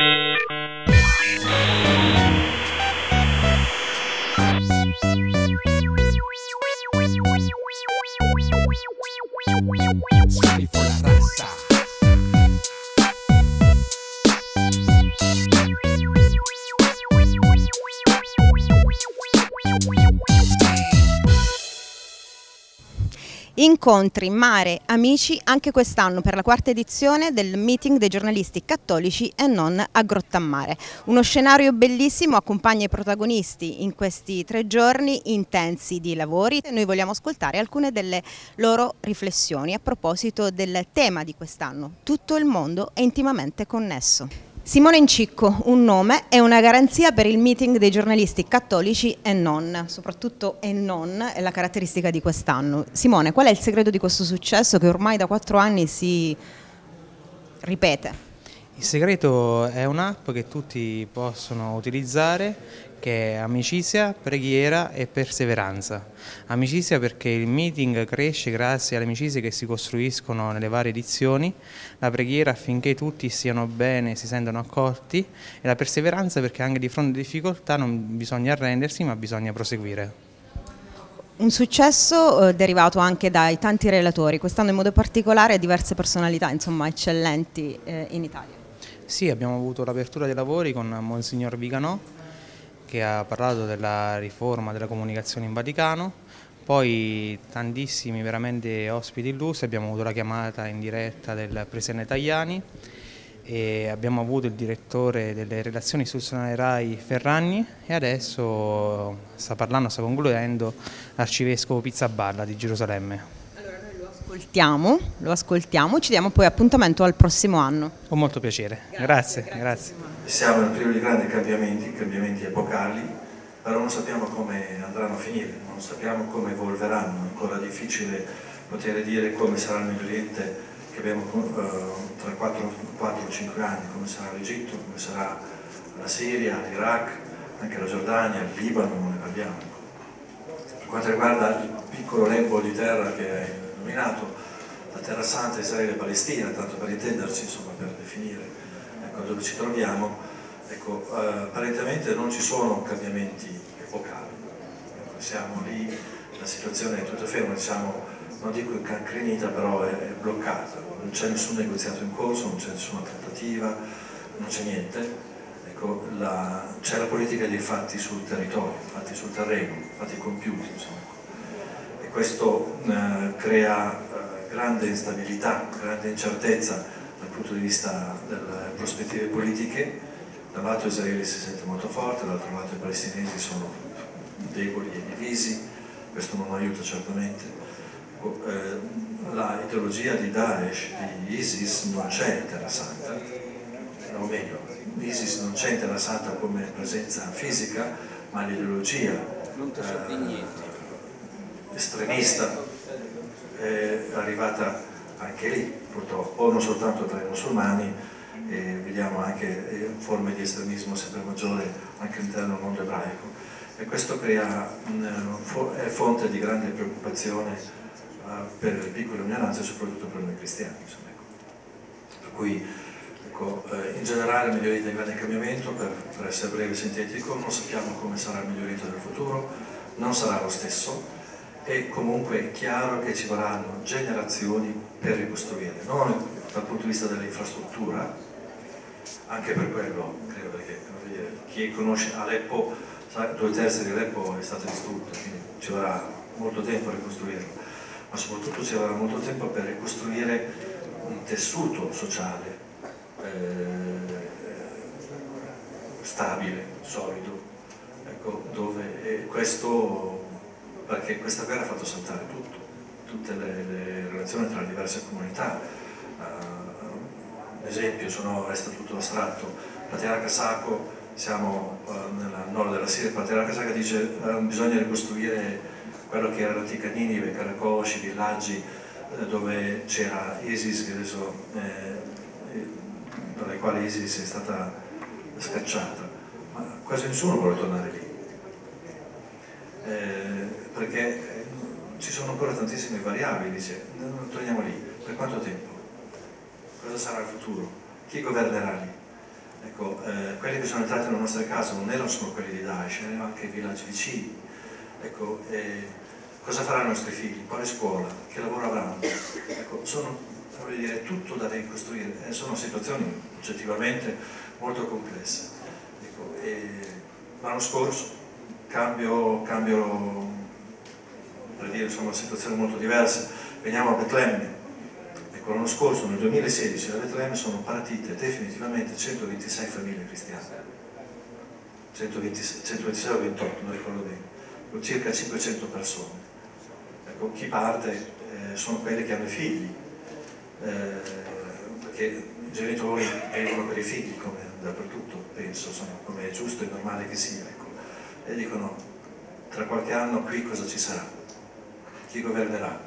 Thank you. Incontri, mare, amici anche quest'anno per la quarta edizione del meeting dei giornalisti cattolici e non a Grottammare. Uno scenario bellissimo accompagna i protagonisti in questi tre giorni intensi di lavori e noi vogliamo ascoltare alcune delle loro riflessioni a proposito del tema di quest'anno. Tutto il mondo è intimamente connesso. Simone Incicco, un nome e una garanzia per il meeting dei giornalisti cattolici e non, soprattutto e non è la caratteristica di quest'anno. Simone, qual è il segreto di questo successo che ormai da quattro anni si ripete? Il segreto è un'app che tutti possono utilizzare che è amicizia, preghiera e perseveranza. Amicizia perché il meeting cresce grazie alle amicizie che si costruiscono nelle varie edizioni, la preghiera affinché tutti stiano bene, si sentano accolti e la perseveranza perché anche di fronte a difficoltà non bisogna arrendersi ma bisogna proseguire. Un successo eh, derivato anche dai tanti relatori, quest'anno in modo particolare diverse personalità insomma, eccellenti eh, in Italia. Sì, abbiamo avuto l'apertura dei lavori con Monsignor Viganò che ha parlato della riforma della comunicazione in Vaticano, poi tantissimi veramente ospiti illustri, abbiamo avuto la chiamata in diretta del Presidente Tajani e abbiamo avuto il direttore delle relazioni istituzionali RAI Ferragni e adesso sta parlando, sta concludendo l'arcivescovo Pizzaballa di Gerusalemme ascoltiamo, lo ascoltiamo, ci diamo poi appuntamento al prossimo anno. Con molto piacere, grazie. grazie, grazie. Siamo nel periodo di grandi cambiamenti, cambiamenti epocali, però non sappiamo come andranno a finire, non sappiamo come evolveranno, è ancora difficile poter dire come sarà il Medio Oriente che abbiamo uh, tra 4 o 5 anni, come sarà l'Egitto, come sarà la Siria, l'Iraq, anche la Giordania, il Libano, non ne parliamo. Per quanto riguarda il piccolo lembo di terra che è nominato la Terra Santa, Israele e Palestina, tanto per intenderci, insomma, per definire ecco, dove ci troviamo, ecco, eh, apparentemente non ci sono cambiamenti epocali, ecco, siamo lì, la situazione è tutta ferma, diciamo, non dico incancrenita, però è, è bloccata, non c'è nessun negoziato in corso, non c'è nessuna trattativa, non c'è niente. Ecco, c'è la politica dei fatti sul territorio, fatti sul terreno, fatti compiuti, insomma questo eh, crea eh, grande instabilità, grande incertezza dal punto di vista delle prospettive politiche, da un lato Israele si sente molto forte, dall'altro lato i palestinesi sono deboli e divisi, questo non aiuta certamente. Eh, la ideologia di Daesh, di ISIS, non c'è in Terra Santa, o meglio, ISIS non c'è in Terra Santa come presenza fisica, ma l'ideologia eh, estremista è arrivata anche lì purtroppo, non soltanto tra i musulmani, eh, vediamo anche forme di estremismo sempre maggiore anche all'interno del mondo ebraico e questo crea, è fonte di grande preoccupazione uh, per le piccole minoranze soprattutto per noi cristiani. Insomma, ecco. Per cui ecco, eh, in generale il Medio è in grande cambiamento, per, per essere breve e sintetico, non sappiamo come sarà il Medio Oriente del futuro, non sarà lo stesso, e comunque è chiaro che ci vorranno generazioni per ricostruire, non dal punto di vista dell'infrastruttura, anche per quello, credo, perché dire, chi conosce Aleppo, sa, due terzi di Aleppo è stato distrutto, quindi ci vorrà molto tempo a ricostruirlo, ma soprattutto ci vorrà molto tempo per ricostruire un tessuto sociale eh, stabile, solido, ecco, dove questo perché questa guerra ha fatto saltare tutto, tutte le, le relazioni tra le diverse comunità. Uh, esempio, sono, resta tutto astratto, Patriarca Sacco, siamo uh, nel nord della Siria, Patriarca Sacco dice che uh, bisogna ricostruire quello che era l'antica Ninive, Caracosci, villaggi uh, dove c'era ISIS, che adesso, eh, dalle quali ISIS è stata scacciata, ma quasi nessuno vuole tornare lì. Eh, perché eh, ci sono ancora tantissime variabili, dice, torniamo lì, per quanto tempo? Cosa sarà il futuro? Chi governerà lì? Ecco, eh, quelli che sono entrati nelle nostre case non erano solo quelli di Daesh, erano anche i villaggi vicini. Ecco, eh, cosa faranno i nostri figli? Quale scuola? Che lavoro avranno? Ecco, sono dire, tutto da ricostruire, eh, sono situazioni oggettivamente molto complesse. Ecco, l'anno scorso cambio, cambio dire insomma situazioni molto diverse, veniamo a Betlemme, ecco l'anno scorso nel 2016 da Betlemme sono partite definitivamente 126 famiglie cristiane, 126, 126 o 28 non ricordo bene, con circa 500 persone. Ecco, chi parte eh, sono quelli che hanno i figli, eh, perché i genitori vengono per i figli come dappertutto, penso, insomma, come è giusto e normale che sia. E dicono, tra qualche anno qui cosa ci sarà? Chi governerà?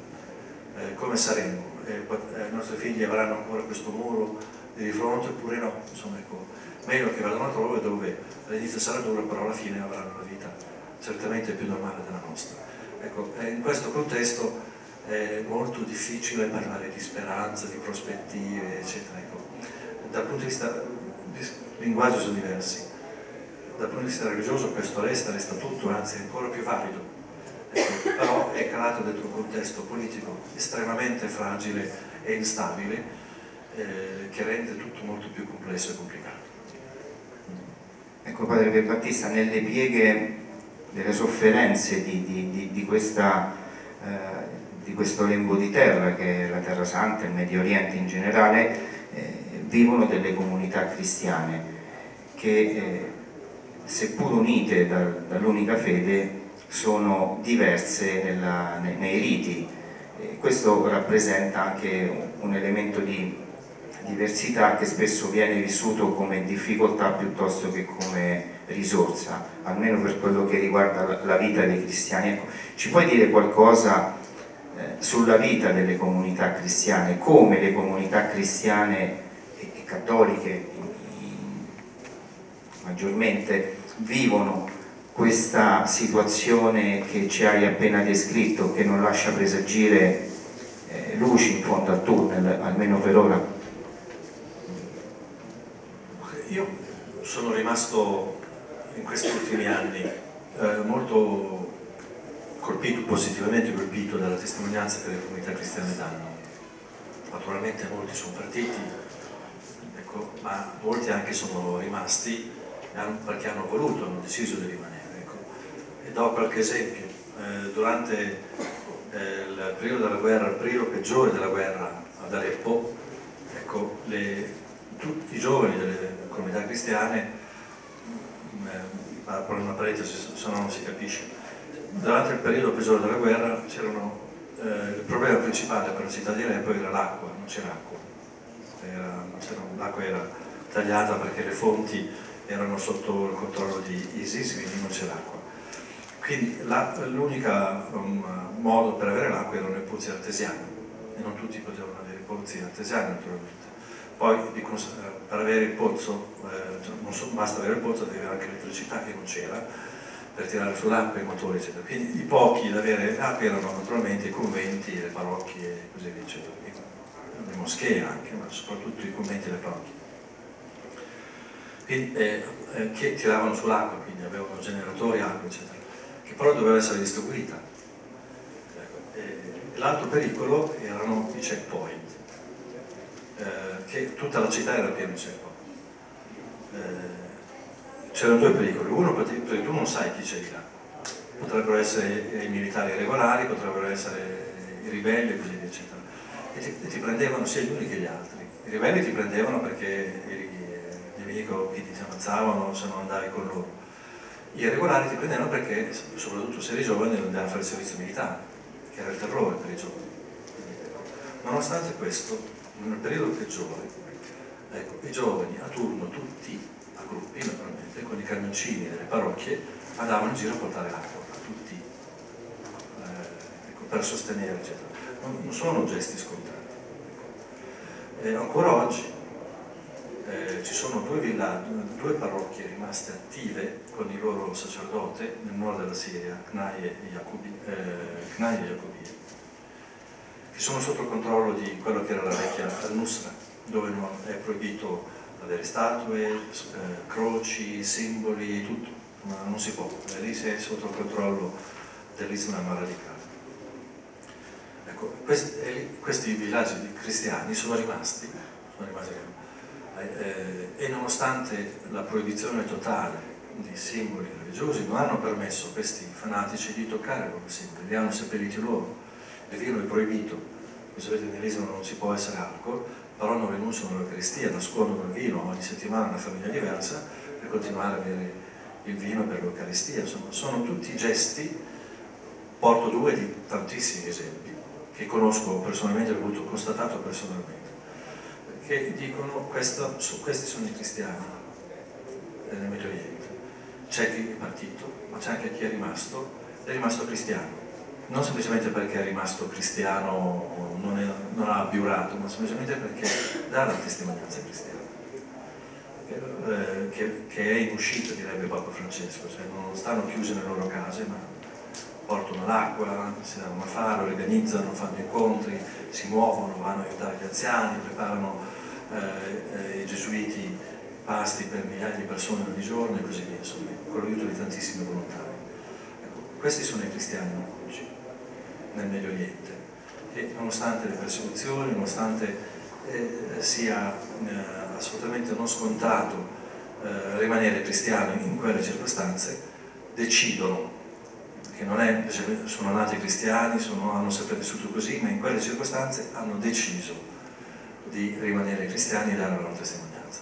Eh, come saremo? Eh, eh, I nostri figli avranno ancora questo muro di fronte oppure no? Insomma, ecco, meglio che vadano altrove dove all'inizio sarà duro, però alla fine avranno una vita certamente più normale della nostra. Ecco, in questo contesto è molto difficile parlare di speranza, di prospettive, eccetera. Ecco, dal punto di vista i linguaggi sono diversi, dal punto di vista religioso questo resta, resta tutto, anzi è ancora più valido, ecco, però è calato dentro un contesto politico estremamente fragile e instabile eh, che rende tutto molto più complesso e complicato. Ecco Padre Battista, nelle pieghe delle sofferenze di, di, di, di, questa, eh, questo lembo di terra che è la Terra Santa, il Medio Oriente in generale, eh, vivono delle comunità cristiane che eh, seppur unite da, dall'unica fede sono diverse nella, nei, nei, riti. E questo rappresenta anche un, elemento di diversità che spesso viene vissuto come difficoltà piuttosto che come risorsa, almeno per quello che riguarda la vita dei cristiani. Ecco, ci puoi dire qualcosa eh, sulla vita delle comunità cristiane, come le comunità cristiane e cattoliche maggiormente vivono questa situazione che ci hai appena descritto, che non lascia presagire eh, luci in fondo al tunnel, almeno per ora? Io sono rimasto in questi ultimi anni eh, molto colpito, positivamente colpito dalla testimonianza che le comunità cristiane danno. Naturalmente molti sono partiti, ecco, ma molti anche sono rimasti perché hanno voluto, hanno deciso di rimanere. Ecco. E do qualche esempio. Eh, durante eh, il periodo della guerra, il periodo peggiore della guerra ad Aleppo, ecco, le, tutti i giovani delle comunità cristiane, apro una parentesi se no non si capisce, durante il periodo peggiore della guerra eh, il problema principale per la città di Aleppo era l'acqua, non c'era acqua, l'acqua era tagliata perché le fonti erano sotto il controllo di ISIS, quindi non c'era acqua. Quindi l'unico um, modo per avere l'acqua erano i pozzi artesiani e non tutti potevano avere pozzi artesiani naturalmente. Poi per avere il pozzo, eh, non so, basta avere il pozzo, devi avere anche l'elettricità che non c'era per tirare sull'acqua i motori eccetera. Quindi i pochi ad avere acqua erano naturalmente i conventi, le parrocchie e così via eccetera. Le moschee anche, ma soprattutto i conventi e le parrocchie. Quindi, eh, eh, che tiravano sull'acqua, quindi avevano generatori, acqua eccetera, che però doveva essere distribuita. Ecco, l'altro pericolo erano i checkpoint eh, che tutta la città era piena di checkpoint. Eh, c'erano due pericoli, uno perché tu non sai chi c'è di là, potrebbero essere i militari regolari, potrebbero essere i ribelli e così via, eccetera. E ti, ti, prendevano sia gli uni che gli altri. I ribelli ti prendevano perché eri nemico, quindi ti ammazzavano se non andavi con loro. I regolari ti prendevano perché, soprattutto se eri giovane, non andavi a fare il servizio militare, che era il terrore per i giovani. Nonostante questo, nel periodo peggiore, ecco, i giovani a turno, tutti a gruppi naturalmente, con i camioncini delle parrocchie, andavano in giro a portare l'acqua a tutti, eh, ecco, per sostenere, eccetera. Non, non sono gesti scontati. Ecco. E ancora oggi eh, ci sono due, villaggi, due parrocchie rimaste attive con il loro sacerdote nel nord della Siria, Cnai e Jacobi, eh, che sono sotto controllo di quello che era la vecchia Al-Nusra, dove è proibito avere statue, eh, croci, simboli, tutto, ma non si può, lì sei sotto il controllo dell'Islam radicale. Ecco, questi, eh, questi, villaggi cristiani sono rimasti, sono rimasti eh, e nonostante la proibizione totale di simboli religiosi non hanno permesso a questi fanatici di toccare loro simboli, li hanno seppelliti loro. Il vino è proibito, come sapete nell'Islam non si può essere alcol, però non rinunciano all'Eucaristia, nascondono il vino ogni settimana una famiglia diversa per continuare a bere il vino per l'Eucaristia. Insomma, sono tutti gesti, porto due di tantissimi esempi, che conosco personalmente, ho avuto constatato personalmente, che dicono questo, questi sono i cristiani nel Medio Oriente. C'è chi è partito, ma c'è anche chi è rimasto, è rimasto cristiano non semplicemente perché è rimasto cristiano, non, è, non ha abiurato, ma semplicemente perché dà la testimonianza cristiana, che, eh, che, che, è in uscita, direbbe Papa Francesco, cioè non stanno chiusi nelle loro case, ma portano l'acqua, si danno a fare, organizzano, fanno incontri, si muovono, vanno a aiutare gli anziani, preparano eh, eh, i gesuiti pasti per migliaia di persone ogni giorno e così via, insomma, con l'aiuto di tantissimi volontari. Ecco, questi sono i cristiani oggi nel Medio Oriente e nonostante le persecuzioni, nonostante eh, sia eh, assolutamente non scontato eh, rimanere cristiani in quelle circostanze, decidono che non è, sono nati cristiani, sono, hanno sempre vissuto così, ma in quelle circostanze hanno deciso di rimanere cristiani e dare la loro testimonianza.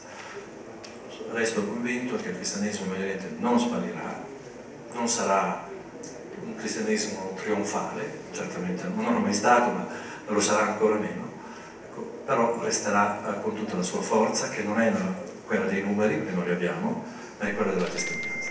Resto convinto che il cristianesimo Oriente non sparirà, non sarà un cristianesimo trionfale, certamente non è mai stato, ma lo sarà ancora meno, ecco, però resterà eh, con tutta la sua forza, che non è quella dei numeri, perché non li abbiamo, ma è quella della testimonianza.